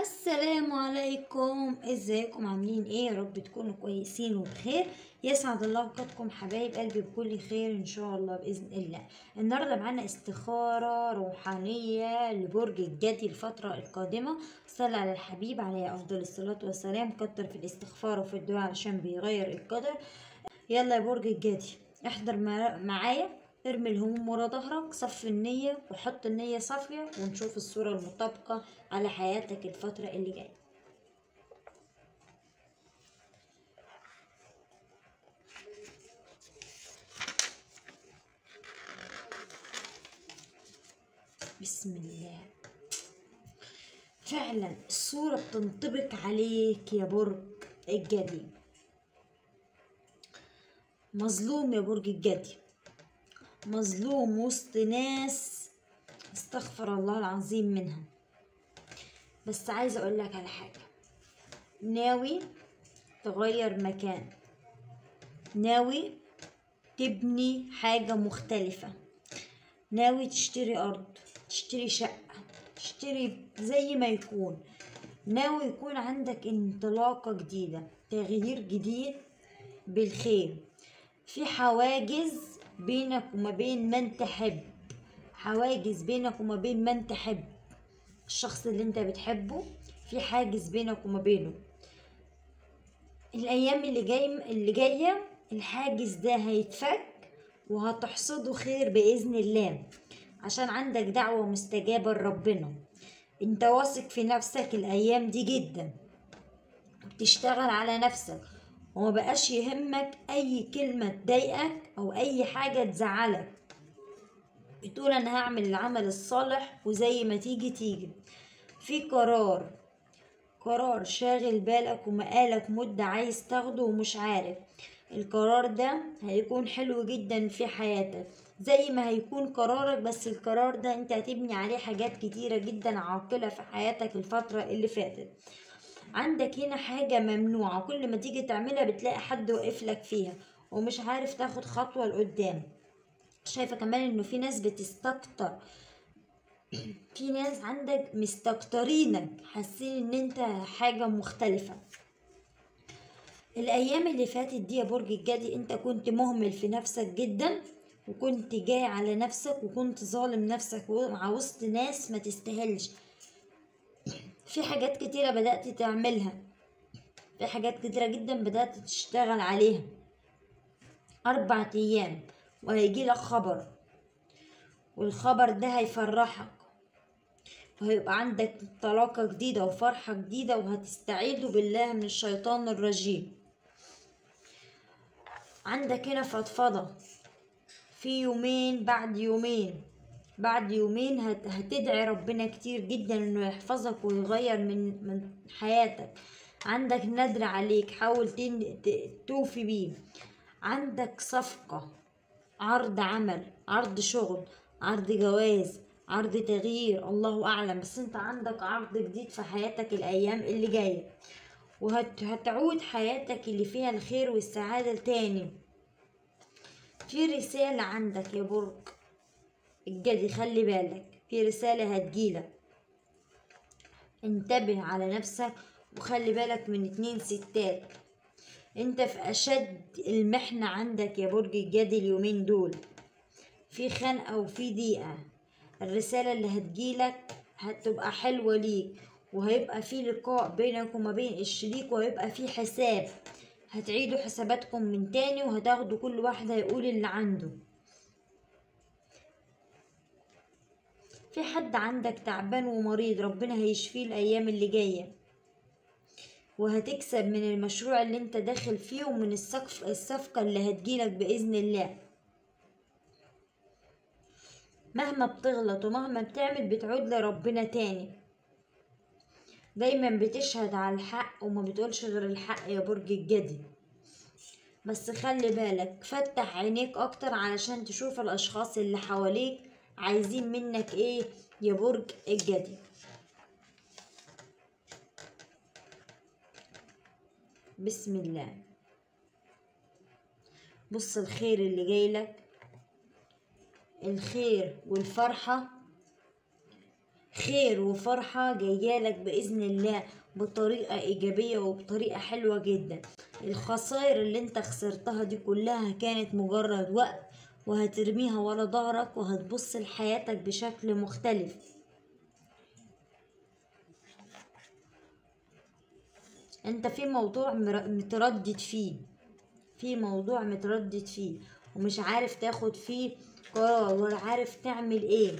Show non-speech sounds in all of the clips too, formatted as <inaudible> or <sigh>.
السلام عليكم. ازيكم؟ عاملين إيه؟ يا رب تكونوا كويسين وبخير. يسعد الله اوقاتكم حبايب قلبي بكل خير إن شاء الله بإذن الله. النهارده معانا استخارة روحانية لبرج الجدي الفترة القادمة. صلى على الحبيب عليه أفضل الصلاة والسلام. كتر في الاستغفار وفي الدعاء علشان بيغير القدر. يلا يا برج الجدي احضر مع- معايا. ارمي الهموم ورا ظهرك صفي النية وحط النية صافية ونشوف الصورة المطابقة على حياتك الفترة اللي جاية. بسم الله. فعلا الصورة بتنطبق عليك يا برج الجدي مظلوم يا برج الجدي مظلوم وسط ناس استغفر الله العظيم منها بس عايزة أقول لك على حاجة. ناوي تغير مكان. ناوي تبني حاجة مختلفة. ناوي تشتري أرض تشتري شقة تشتري زي ما يكون. ناوي يكون عندك انطلاقة جديدة تغيير جديد بالخير. في حواجز بينك وما بين من تحب. حواجز بينك وما بين من تحب. الشخص اللي انت بتحبه في حاجز بينك وما بينه. الأيام اللي جاي اللي جاية الحاجز ده هيتفك وهتحصده خير بإذن الله. عشان عندك دعوة مستجابة لربنا. انت واثق في نفسك الأيام دي جدا. بتشتغل على نفسك. وما بقاش يهمك أي كلمة تضايقك أو أي حاجة تزعلك. بتقول أنا هعمل العمل الصالح وزي ما تيجي تيجي. في قرار قرار شاغل بالك ومقالك مدة عايز تاخده ومش عارف. القرار ده هيكون حلو جدا في حياتك زي ما هيكون قرارك بس القرار ده أنت هتبني عليه حاجات كتيرة جدا عاقلة في حياتك الفترة اللي فاتت. عندك هنا حاجة ممنوعة كل ما تيجي تعملها بتلاقي حد واقف لك فيها ومش عارف تاخد خطوة لقدام. شايفة كمان إنه في ناس بتستكتر. <clears throat> في ناس عندك مستكترينك حاسين إن أنت حاجة مختلفة. الأيام اللي فاتت دي يا برج الجدي أنت كنت مهمل في نفسك جدا وكنت جاي على نفسك وكنت ظالم نفسك مع وسط ناس ما تستاهلش. في حاجات كتيرة بدأت تعملها. في حاجات كتيرة جدا بدأت تشتغل عليها. أربع أيام وهيجيلك خبر. والخبر ده هيفرحك. وهيبقى عندك طلاقة جديدة وفرحة جديدة وهتستعيذوا بالله من الشيطان الرجيم. عندك هنا فضفضة. في يومين بعد يومين. بعد يومين هت- هتدعي ربنا كتير جدا إنه يحفظك ويغير من من حياتك. عندك ندر عليك حاول توفي بيه. عندك صفقة عرض عمل عرض شغل عرض جواز عرض تغيير الله أعلم. بس أنت عندك عرض جديد في حياتك الأيام اللي جاية. وهتعود حياتك اللي فيها الخير والسعادة تاني في رسالة عندك يا برج. الجدي خلي بالك في رسالة هتجيلك. انتبه على نفسك وخلي بالك من اتنين ستات. انت في أشد المحنة عندك يا برج الجدي اليومين دول. في خنقة وفي ضيقة. الرسالة اللي هتجيلك هتبقى حلوة ليك وهيبقى في لقاء بينك وما بين الشريك وهيبقى في حساب. هتعيدوا حساباتكم من تاني وهتاخدوا كل واحدة يقول اللي عنده. في حد عندك تعبان ومريض ربنا هيشفيه الأيام اللي جاية. وهتكسب من المشروع اللي انت داخل فيه ومن الصفقة الصفقة اللي هتجيلك بإذن الله. مهما بتغلط ومهما بتعمل بتعود لربنا تاني. دايما بتشهد على الحق وما بتقولش غير الحق يا برج الجدي. بس خلي بالك فتح عينيك أكتر علشان تشوف الأشخاص اللي حواليك عايزين منك إيه يا برج الجدي؟ بسم الله. بص الخير اللي جايلك الخير والفرحة. خير وفرحة جايالك بإذن الله بطريقة إيجابية وبطريقة حلوة جدا. الخسائر اللي أنت خسرتها دي كلها كانت مجرد وقت وهترميها ورا ظهرك وهتبص لحياتك بشكل مختلف. انت في موضوع متردد فيه. في موضوع متردد فيه ومش عارف تاخد فيه قرار ولا عارف تعمل إيه.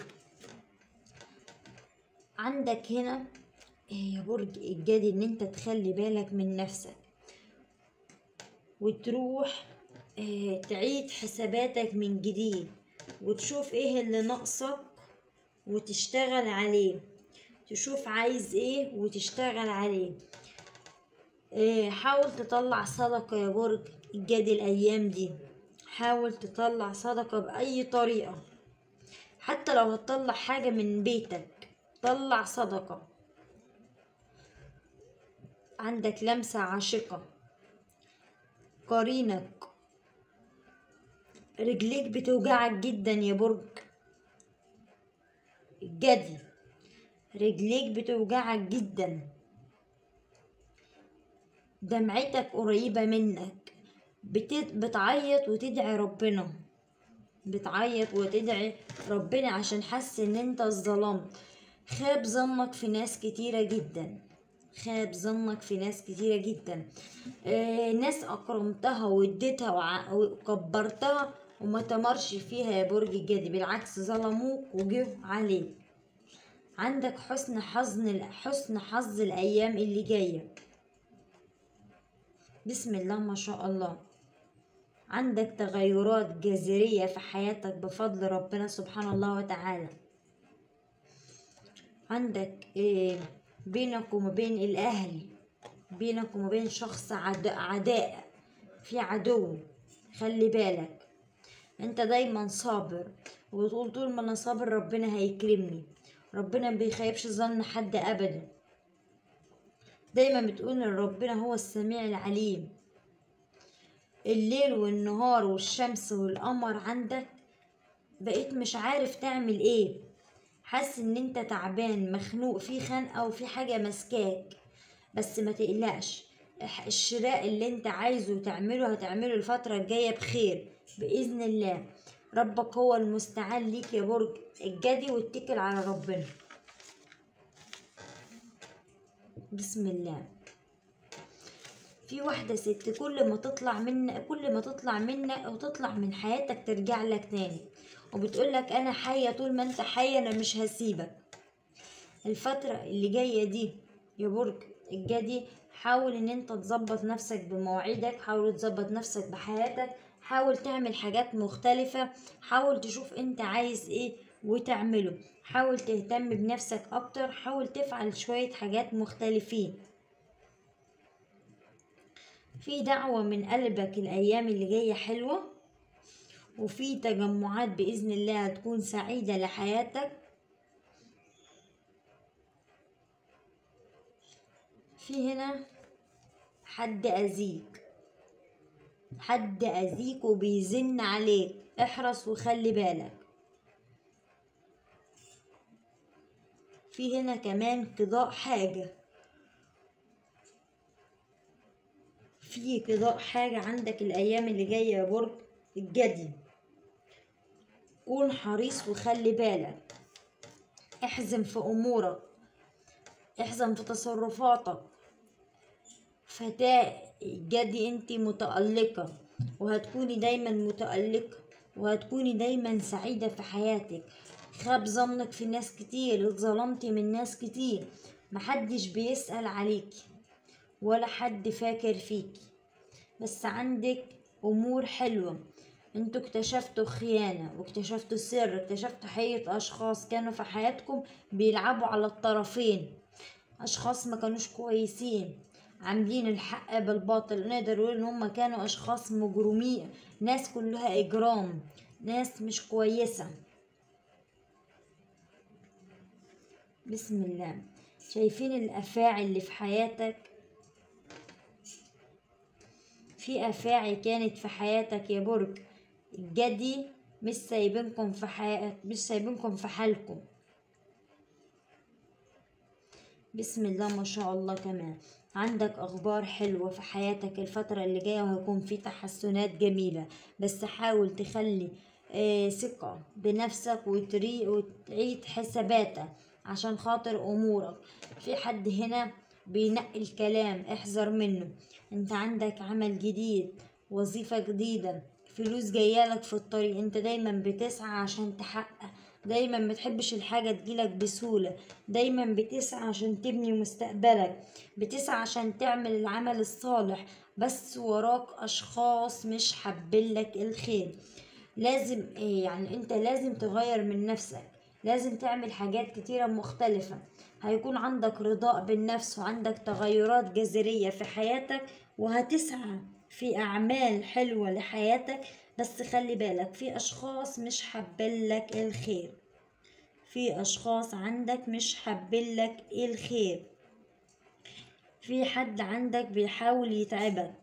عندك هنا إيه يا برج الجدي إن أنت تخلي بالك من نفسك وتروح تعيد حساباتك من جديد وتشوف إيه اللي ناقصك وتشتغل عليه. تشوف عايز إيه وتشتغل عليه. إيه حاول تطلع صدقة يا برج الجدي الأيام دي. حاول تطلع صدقة بأي طريقة. حتى لو هتطلع حاجة من بيتك طلع صدقة. عندك لمسة عاشقة. قرينك رجليك بتوجعك جدا يا برج. الجدي. رجليك بتوجعك جدا. دمعتك قريبة منك. بت- بتعيط وتدعي ربنا. بتعيط وتدعي ربنا عشان حاسس إن أنت اتظلمت. خاب ظنك في ناس كتيرة جدا. خاب ظنك في ناس كتيرة جدا. آه ناس أكرمتها واديتها وكبرتها وما تمرش فيها يا برج الجدي بالعكس ظلموك وجوا عليك. عندك حسن حظ حسن حظ الأيام اللي جاية. بسم الله ما شاء الله. عندك تغيرات جذرية في حياتك بفضل ربنا سبحانه الله وتعالى. عندك إيه بينك وما بين الأهل بينك وما بين شخص عد- عداء في عدو. خلي بالك. انت دايما صابر وتقول طول ما أنا صابر ربنا هيكرمني. ربنا بيخيبش ظن حد ابدا. دايما بتقول إن ربنا هو السميع العليم. الليل والنهار والشمس والقمر عندك بقيت مش عارف تعمل إيه. حاسس إن أنت تعبان مخنوق في خنقة وفي حاجة ماسكاك. بس ما تقلقش الشراء اللي انت عايزه تعمله هتعمله الفترة الجاية بخير بإذن الله. ربك هو المستعان ليك يا برج الجدي واتكل على ربنا. بسم الله. في واحدة ست كل ما تطلع من كل ما تطلع منك أو تطلع من حياتك ترجع لك تاني. وبتقولك أنا حية طول ما أنت حية أنا مش هسيبك. الفترة اللي جاية دي يا برج الجدي حاول إن أنت تظبط نفسك بمواعيدك حاول تظبط نفسك بحياتك حاول تعمل حاجات مختلفة حاول تشوف أنت عايز إيه وتعمله. حاول تهتم بنفسك أكتر حاول تفعل شوية حاجات مختلفين. في دعوة من قلبك الأيام اللي جاية حلوة وفي تجمعات بإذن الله هتكون سعيدة لحياتك. في هنا حد أذيك حد أذيك وبيزن عليك. احرص وخلي بالك. في هنا كمان قضاء حاجة. في قضاء حاجة عندك الأيام اللي جاية يا برج الجدي. كون حريص وخلي بالك. احزم في أمورك. احزم في تصرفاتك. فتاة الجدي انت متألقة وهتكوني دايما متألقة وهتكوني دايما سعيدة في حياتك. خاب ظنك في ناس كتير اتظلمتي من ناس كتير. محدش بيسأل عليكي ولا حد فاكر فيكي بس عندك أمور حلوة. أنتوا اكتشفتوا خيانة واكتشفتوا سر اكتشفتوا حقيقة أشخاص كانوا في حياتكم بيلعبوا على الطرفين. أشخاص ما كانوش كويسين. عاملين الحق بالباطل. نقدر نقول إن هم كانوا أشخاص مجرمين. ناس كلها إجرام. ناس مش كويسة. بسم الله. شايفين الأفاعي اللي في حياتك؟ في أفاعي كانت في حياتك يا برج. الجدي مش سايبينكم في حياة مش سايبينكم في حالكم. بسم الله ما شاء الله كمان. عندك أخبار حلوة في حياتك الفترة اللي جاية وهيكون في تحسنات جميلة بس حاول تخلي آه ثقة بنفسك وتعيد حساباتك عشان خاطر أمورك. في حد هنا بينقي الكلام احذر منه. انت عندك عمل جديد وظيفة جديدة فلوس جايالك في الطريق. انت دايما بتسعى عشان تحقق دايما متحبش الحاجة تجيلك بسهولة. دايما بتسعى عشان تبني مستقبلك. بتسعى عشان تعمل العمل الصالح. بس وراك أشخاص مش حابينلك الخير. لازم إيه يعني أنت لازم تغير من نفسك. لازم تعمل حاجات كتيرة مختلفة. هيكون عندك رضاء بالنفس وعندك تغيرات جذرية في حياتك وهتسعى في أعمال حلوة لحياتك. بس خلي بالك في أشخاص مش حابينلك الخير. في أشخاص عندك مش حابينلك الخير. في حد عندك بيحاول يتعبك.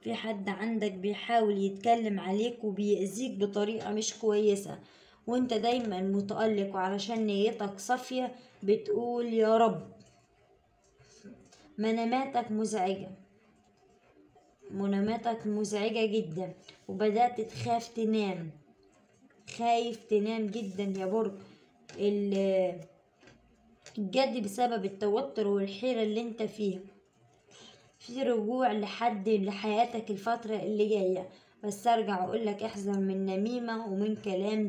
في حد عندك بيحاول يتكلم عليك وبيأذيك بطريقة مش كويسة. وانت دايما متألق وعلشان نيتك صافية بتقول يا رب. مناماتك مزعجة. مناماتك مزعجة جدا وبدأت تخاف تنام. خايف تنام جدا يا برج. ال- الجد بسبب التوتر والحيرة اللي انت فيها في رجوع لحد لحياتك الفترة اللي جاية. بس ارجع اقولك احذر من نميمة ومن كلام.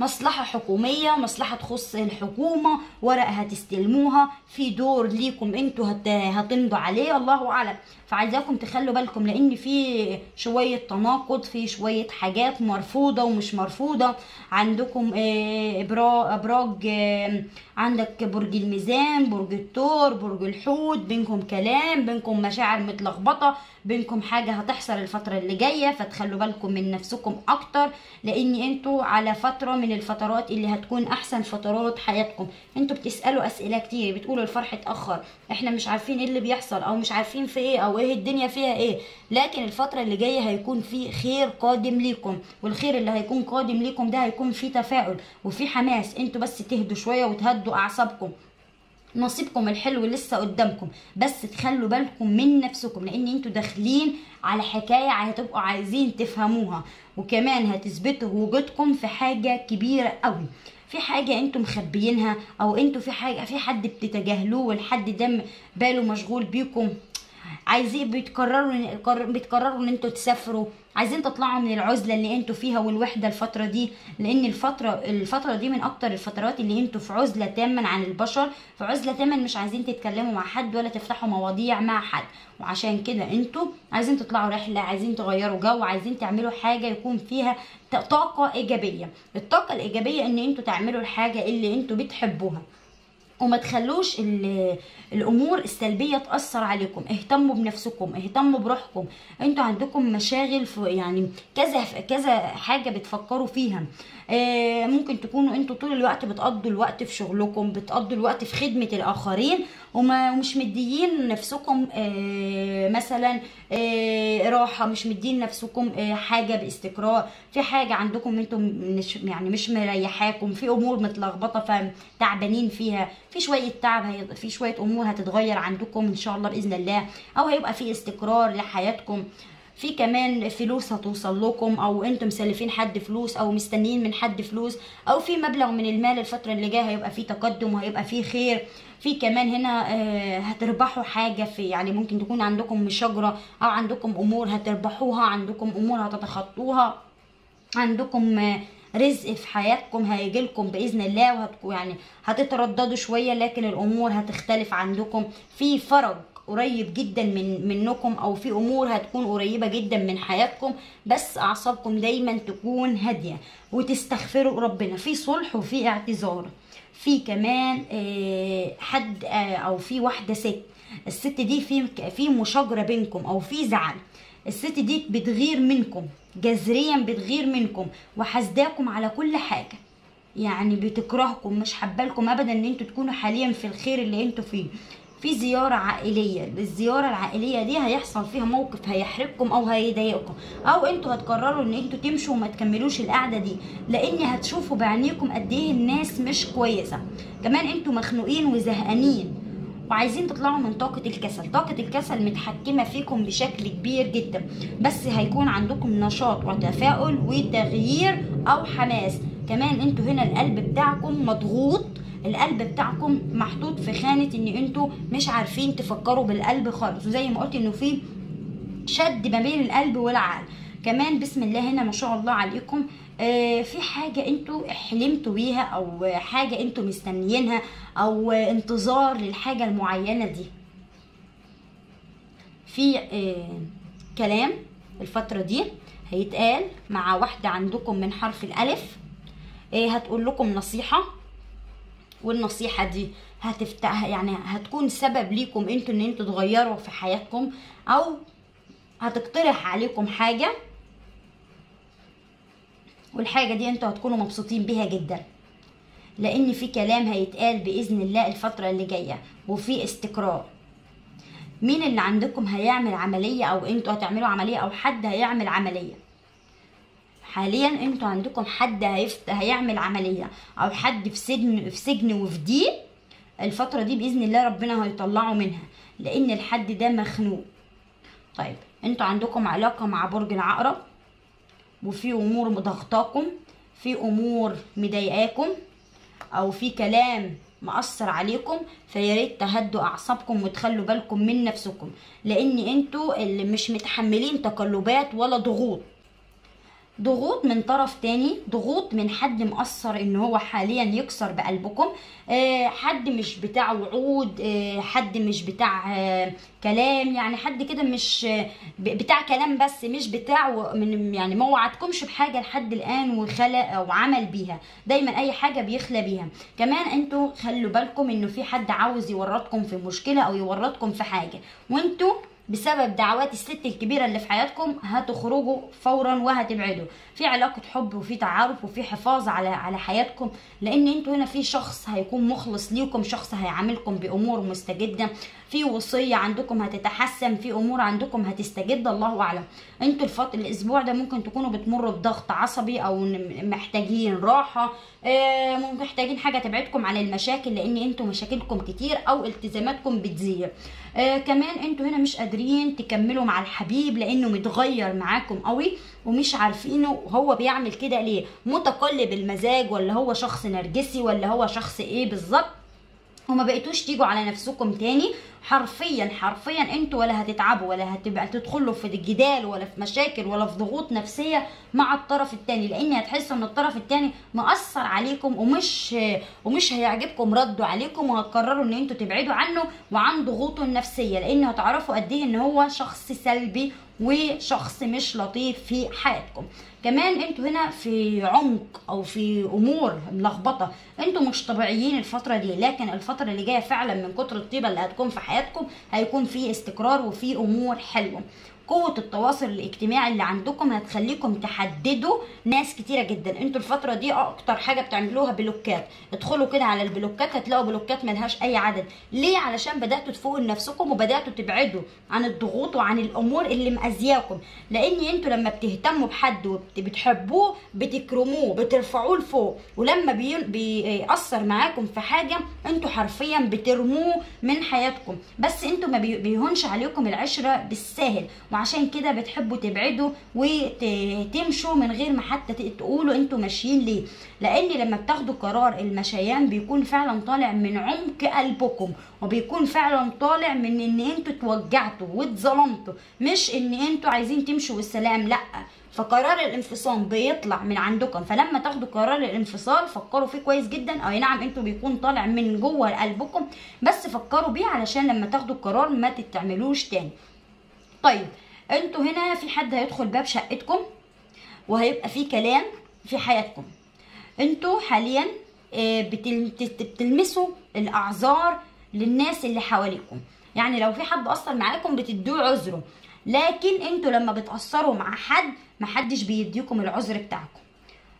مصلحة حكومية مصلحة تخص الحكومة ورق هتستلموها. في دور ليكم أنتوا هت... هتمضوا عليه الله أعلم. فعايزاكم تخلوا بالكم لأن في شوية تناقض في شوية حاجات مرفوضة ومش مرفوضة. عندكم آه، إبراج آه، عندك برج الميزان برج الثور برج الحوت بينكم كلام بينكم مشاعر متلخبطة. بينكم حاجة هتحصل الفترة اللي جاية فتخلوا بالكم من نفسكم أكتر لأن أنتوا على فترة من الفترات اللي هتكون أحسن فترات حياتكم. أنتوا بتسألوا أسئلة كتير بتقولوا الفرح اتأخر إحنا مش عارفين إيه اللي بيحصل أو مش عارفين في إيه أو إيه الدنيا فيها إيه. لكن الفترة اللي جاية هيكون في خير قادم ليكم والخير اللي هيكون قادم ليكم ده هيكون فيه تفاؤل وفيه حماس. أنتوا بس تهدوا شوية وتهدوا أعصابكم. نصيبكم الحلو لسه قدامكم بس تخلوا بالكم من نفسكم لأن أنتوا داخلين على حكاية هتبقوا عايزين تفهموها وكمان هتثبتوا وجودكم في حاجة كبيرة قوي. في حاجة أنتوا مخبيينها أو أنتوا في حاجة في حد بتتجاهلوه والحد ده باله مشغول بيكم. عايزين بيتقرروا قرر- بتقرروا إن أنتوا تسافروا. عايزين تطلعوا من العزلة اللي أنتوا فيها والوحدة الفترة دي لأن الفترة الفترة دي من أكتر الفترات اللي أنتوا في عزلة تاما عن البشر. في عزلة تاما مش عايزين تتكلموا مع حد ولا تفتحوا مواضيع مع حد. وعشان كده أنتوا عايزين تطلعوا رحلة عايزين تغيروا جو عايزين تعملوا حاجة يكون فيها طاقة إيجابية. الطاقة الإيجابية إن أنتوا تعملوا الحاجة اللي أنتوا بتحبوها. وما تخلوش ال- الأمور السلبية تأثر عليكم. اهتموا بنفسكم اهتموا بروحكم. أنتوا عندكم مشاغل في يعني كذا كذا حاجة بتفكروا فيها. ممكن تكونوا أنتوا طول الوقت بتقضوا الوقت في شغلكم بتقضوا الوقت في خدمة الآخرين ومش مديين نفسكم آه، مثلا آه، راحة مش مدين نفسكم آه، حاجة باستقرار. في حاجة عندكم أنتم مش يعني مش مريحاكم في أمور متلخبطة فتعبانين فيها في شوية تعب في شوية أمور هتتغير عندكم إن شاء الله بإذن الله أو هيبقى في استقرار لحياتكم. في كمان فلوس هتوصل لكم أو أنتم مسلفين حد فلوس أو مستنيين من حد فلوس أو في مبلغ من المال الفترة اللي جاية هيبقى في تقدم وهيبقى في خير. في كمان هنا آه، هتربحوا حاجة في يعني ممكن تكون عندكم مشاجرة أو عندكم أمور هتربحوها عندكم أمور هتتخطوها عندكم آه، رزق في حياتكم هيجيلكم بإذن الله وهتكون يعني هتترددوا شوية لكن الأمور هتختلف عندكم. في فرج قريب جدا من منكم أو في أمور هتكون قريبة جدا من حياتكم بس أعصابكم دايما تكون هادية وتستغفروا ربنا. في صلح وفي اعتذار. في كمان آه، حد آه، أو في واحدة ست. الست دي في في مشاجرة بينكم أو في زعل. الست دي بتغير منكم جذريا بتغير منكم وحاسداكم على كل حاجة. يعني بتكرهكم مش حبالكم ابدا إن أنتوا تكونوا حاليا في الخير اللي أنتوا فيه. في زيارة عائلية. الزيارة العائلية دي هيحصل فيها موقف هيحرجكم أو هيضايقكم. أو أنتوا هتقرروا إن أنتوا تمشوا وما تكملوش القعدة دي. لأن هتشوفوا بعينيكم قد إيه الناس مش كويسة. كمان أنتوا مخنوقين وزهقانين. وعايزين تطلعوا من طاقة الكسل. طاقة الكسل متحكمة فيكم بشكل كبير جدا. بس هيكون عندكم نشاط وتفاؤل وتغيير أو حماس. كمان أنتوا هنا القلب بتاعكم مضغوط. القلب بتاعكم محطوط في خانة إن أنتوا مش عارفين تفكروا بالقلب خالص. وزي ما قلت إنه في شد ما بين القلب والعقل. كمان بسم الله هنا ما شاء الله عليكم. آه في حاجة أنتوا حلمتوا بيها أو حاجة أنتوا مستنيينها أو انتظار للحاجة المعينة دي. في آه كلام الفترة دي هيتقال مع واحدة عندكم من حرف الألف. آه هتقول لكم نصيحة. والنصيحة دي هتفتح يعني هتكون سبب ليكم أنتوا ان أنتوا تغيروا في حياتكم أو هتقترح عليكم حاجة. والحاجة دي أنتوا هتكونوا مبسوطين بيها جدا. لأن في كلام هيتقال بإذن الله الفترة اللي جاية وفي استقرار مين اللي عندكم هيعمل عملية أو أنتوا هتعملوا عملية أو حد هيعمل عملية؟ حاليا أنتوا عندكم حد هيفت... هيعمل عملية أو حد في سجن في سجن وفي ضيق الفترة دي بإذن الله ربنا هيطلعه منها لأن الحد ده مخنوق. طيب أنتوا عندكم علاقة مع برج العقرب وفي أمور ضغطاكم في أمور مضايقاكم أو في كلام مأثر عليكم فيا ريت تهدوا أعصابكم وتخلوا بالكم من نفسكم لأن أنتوا اللي مش متحملين تقلبات ولا ضغوط. ضغوط من طرف تاني ضغوط من حد مأثر إن هو حاليا يكسر بقلبكم. آه حد مش بتاع وعود آه حد مش بتاع آه كلام يعني حد كده مش بتاع كلام بس مش بتاع من يعني ما وعدكمش بحاجة لحد الآن وخلق أو عمل بيها. دايما أي حاجة بيخلى بيها. كمان أنتوا خلوا بالكم إنه في حد عاوز يورطكم في مشكلة أو يورطكم في حاجة. وأنتوا بسبب دعوات الست الكبيرة اللي في حياتكم هتخرجوا فورا وهتبعدوا. في علاقة حب وفي تعارف وفي حفاظ على على حياتكم لأن أنتوا هنا في شخص هيكون مخلص ليكم شخص هيعاملكم بأمور مستجدة. في وصية عندكم هتتحسن في أمور عندكم هتستجد الله أعلم. أنتوا الفط... الأسبوع ده ممكن تكونوا بتمروا بضغط عصبي أو محتاجين راحة. آه محتاجين حاجة تبعدكم عن المشاكل لأن أنتوا مشاكلكم كتير أو التزاماتكم بتزيد. آه كمان أنتوا هنا مش قادرين تكملوا مع الحبيب لأنه متغير معاكم قوي ومش عارفينه هو بيعمل كده ليه. متقلب المزاج ولا هو شخص نرجسي ولا هو شخص إيه بالظبط؟ وما بقيتوش تيجوا على نفسكم تاني. حرفيا حرفيا أنتوا ولا هتتعبوا ولا هتبقى تدخلوا في الجدال ولا في مشاكل ولا في ضغوط نفسية مع الطرف التاني لأن هتحسوا إن الطرف التاني مأثر عليكم ومش ومش هيعجبكم رده عليكم وهتقرروا إن أنتوا تبعدوا عنه وعن ضغوطه النفسية لأن هتعرفوا قد إيه إن هو شخص سلبي وشخص مش لطيف في حياتكم. كمان أنتوا هنا في عمق أو في أمور ملخبطة أنتوا مش طبيعيين الفترة دي لكن الفترة اللي جاية فعلا من كتر الطيبة اللي هتكون في حياتكم هيكون في استقرار وفي أمور حلوة. قوة التواصل الاجتماعي اللي عندكم هتخليكم تحددوا ناس كتيرة جدا. أنتوا الفترة دي أكتر حاجة بتعملوها بلوكات. ادخلوا كده على البلوكات هتلاقوا بلوكات ملهاش أي عدد. ليه؟ علشان بدأتوا تفوقوا لنفسكم وبدأتوا تبعدوا عن الضغوط وعن الأمور اللي مأذياكم. لأن أنتوا لما بتهتموا بحد وبتحبوه بتكرموه بترفعوه لفوق. ولما بي... بيأثر معاكم في حاجة أنتوا حرفيا بترموه من حياتكم. بس أنتوا ما بي... بيهونش عليكم العشرة بالساهل. وعشان كده بتحبوا تبعدوا وتمشوا من غير ما حتى تقولوا أنتوا ماشيين ليه. لأن لما بتاخدوا قرار المشيان بيكون فعلا طالع من عمق قلبكم. وبيكون فعلا طالع من إن أنتوا اتوجعتوا واتظلمتوا. مش إن أنتوا عايزين تمشوا والسلام لأ. فقرار الانفصام بيطلع من عندكم. فلما تاخدوا قرار الانفصال فكروا فيه كويس جدا. أي نعم أنتوا بيكون طالع من جوه قلبكم بس فكروا بيه علشان لما تاخدوا القرار ما تتعملوش تاني. طيب أنتوا هنا في حد هيدخل باب شقتكم وهيبقى في كلام في حياتكم. أنتوا حاليا بتلمسوا الأعذار للناس اللي حواليكم. يعني لو في حد أثر معاكم بتدوه عذره. لكن أنتوا لما بتأثروا مع حد محدش بيديكم العذر بتاعكم.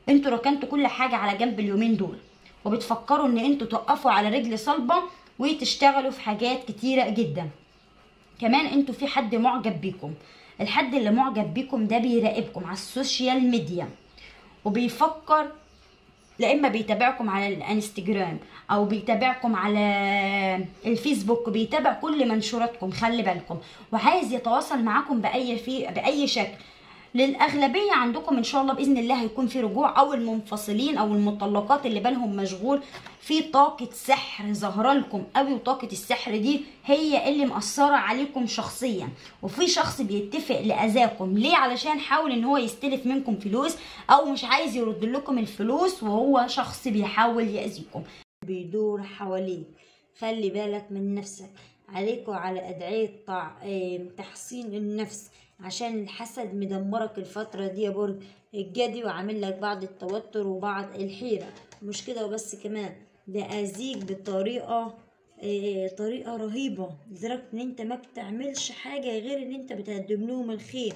أنتوا ركنتوا كل حاجة على جنب اليومين دول وبتفكروا ان أنتوا توقفوا على رجل صلبة وتشتغلوا في حاجات كتيرة جدا. كمان أنتوا في حد معجب بيكم. الحد اللي معجب بيكم ده بيراقبكم على السوشيال ميديا وبيفكر لا إما بيتابعكم على الانستجرام أو بيتابعكم على الفيسبوك بيتابع كل منشوراتكم خلي بالكم. وعايز يتواصل معاكم بأي في بأي شكل. للأغلبية عندكم إن شاء الله بإذن الله هيكون في رجوع أو المنفصلين أو المطلقات اللي بالهم مشغول في طاقة سحر ظاهرة لكم قوي وطاقة السحر دي هي اللي مأثرة عليكم شخصيا. وفي شخص بيتفق لأذاكم ليه؟ علشان حاول إن هو يستلف منكم فلوس أو مش عايز يرد لكم الفلوس وهو شخص بيحاول يأذيكم. بيدور حواليك. خلي بالك من نفسك. عليك وعلى أدعية. آه، تحصين النفس. عشان الحسد مدمرك الفترة دي يا برج. الجدي وعامل لك بعض التوتر وبعض الحيرة. مش كده وبس كمان. ده أذيك بطريقة آه، طريقة رهيبة. لدرجة إن أنت ما بتعملش حاجة غير إن أنت بتقدم لهم الخير.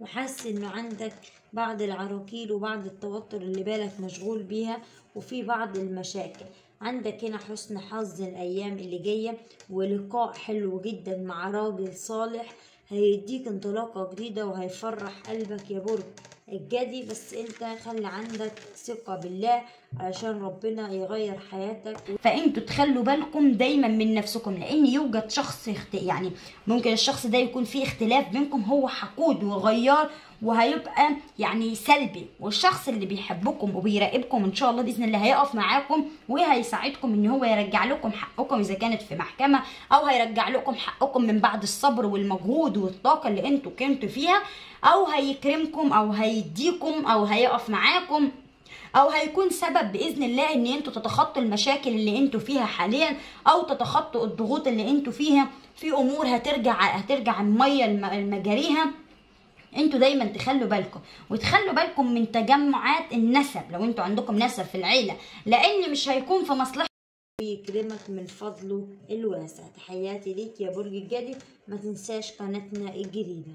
وحاسس إنه عندك بعض العراقيل وبعض التوتر اللي بالك مشغول بيها وفي بعض المشاكل. عندك هنا حسن حظ الأيام اللي جاية ولقاء حلو جدا مع راجل صالح. هيديك انطلاقة جديدة وهيفرح قلبك يا برج الجدي. بس انت خلي عندك ثقة بالله علشان ربنا يغير حياتك. فانتوا تخلوا بالكم دايما من نفسكم لأن يوجد شخص اخت... يعني ممكن الشخص ده يكون فيه اختلاف بينكم هو حقود وغيار وهيبقى يعني سلبي. والشخص اللي بيحبكم وبيراقبكم إن شاء الله بإذن الله هيقف معاكم وهيساعدكم إن هو يرجع لكم حقكم إذا كانت في محكمة أو هيرجع لكم حقكم من بعد الصبر والمجهود والطاقة اللي أنتوا كنتوا فيها أو هيكرمكم أو هيديكم أو هيقف معاكم. أو هيكون سبب بإذن الله إن أنتوا تتخطوا المشاكل اللي أنتوا فيها حاليا أو تتخطوا الضغوط اللي أنتوا فيها. في أمور هترجع هترجع المية الم- لمجاريها أنتوا دايما تخلوا بالكم. وتخلوا بالكم من تجمعات النسب لو أنتوا عندكم نسب في العيلة. لأن مش هيكون في مصلحة ويكرمك من فضله الواسع. تحياتي ليك يا برج الجدي. ما تنساش قناتنا الجديدة.